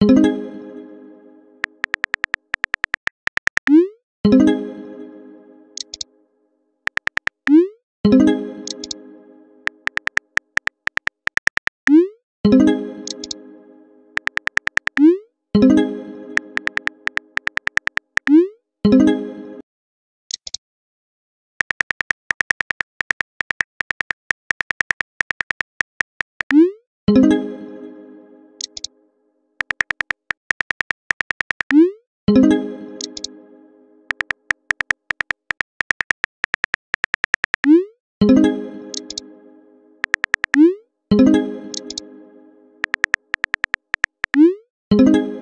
you you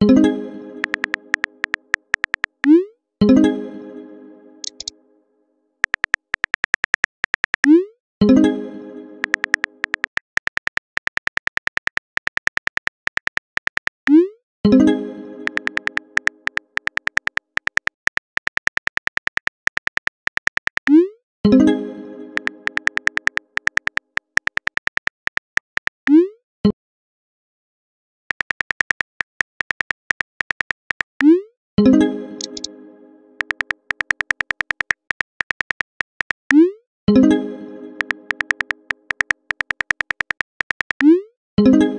Thank you. thank you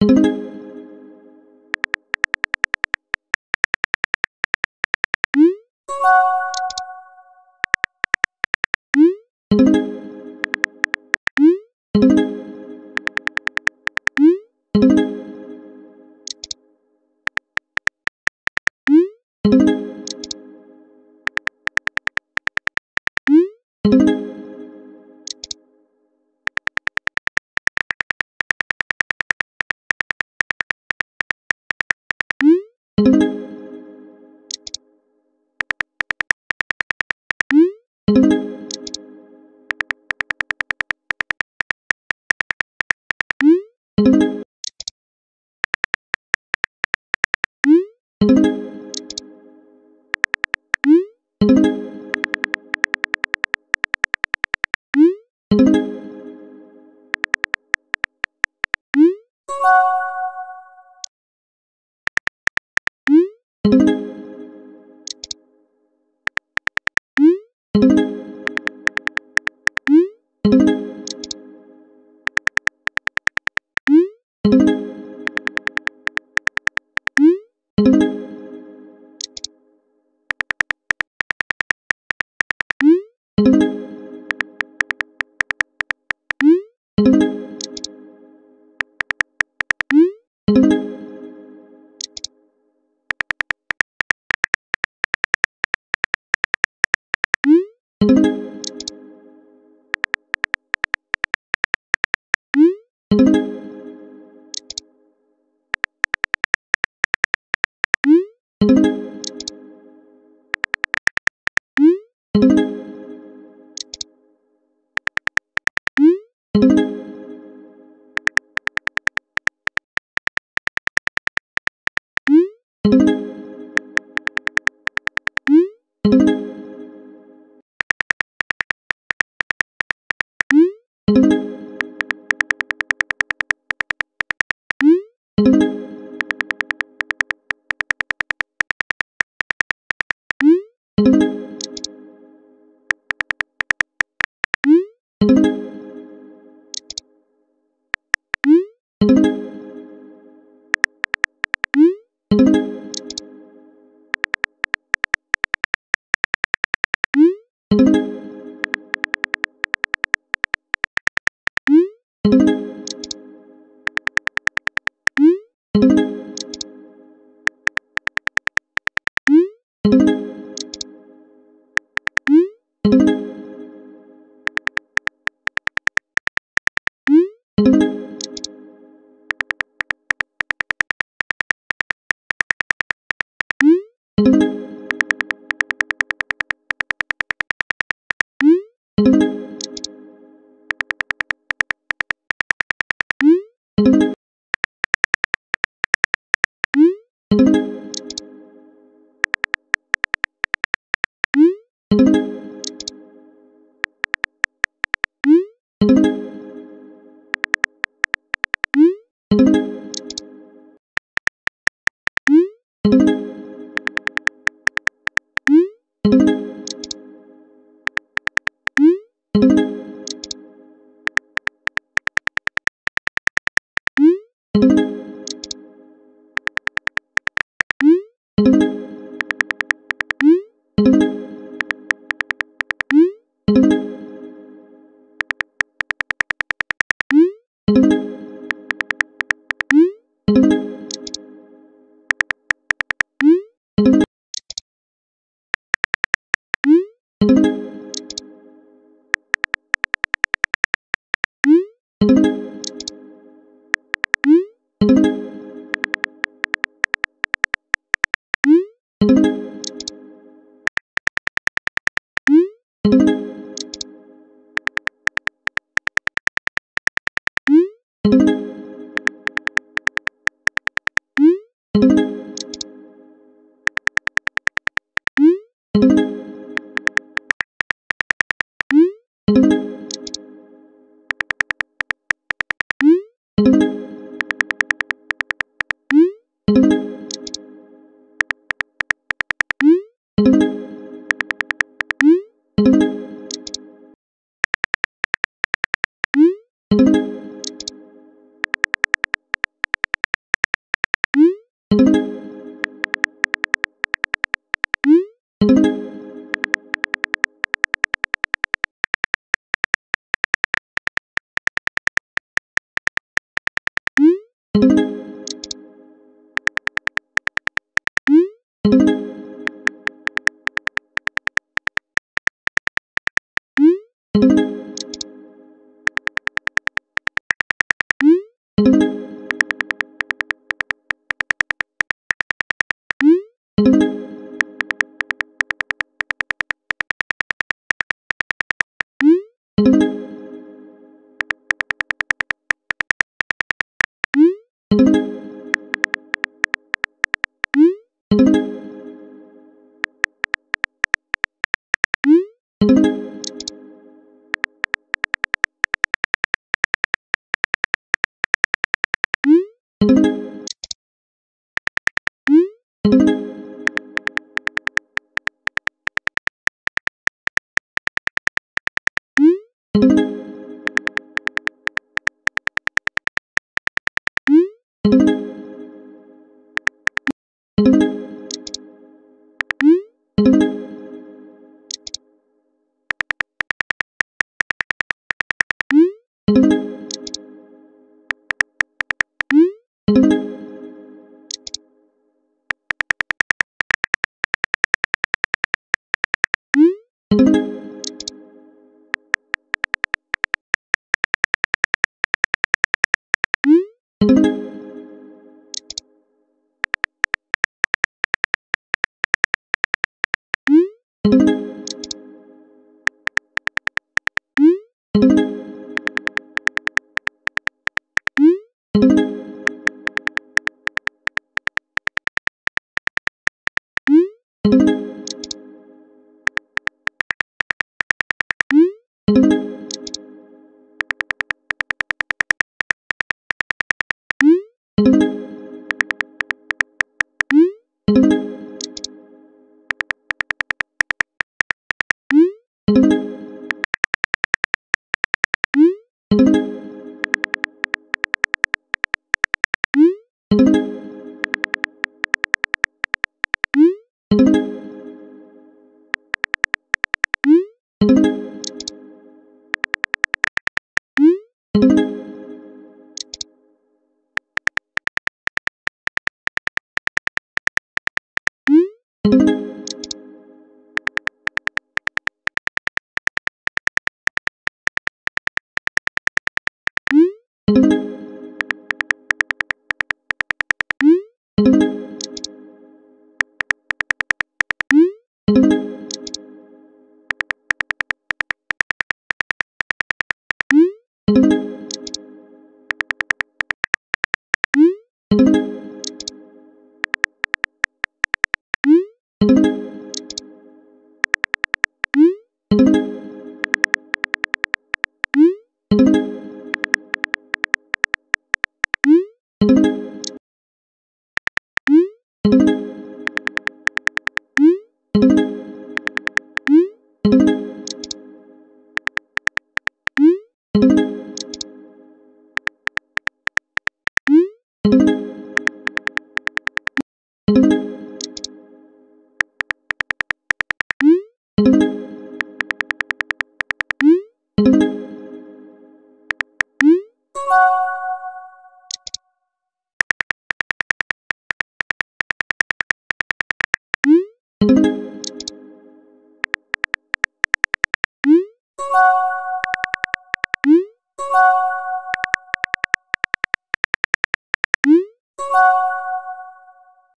you thank you you thank you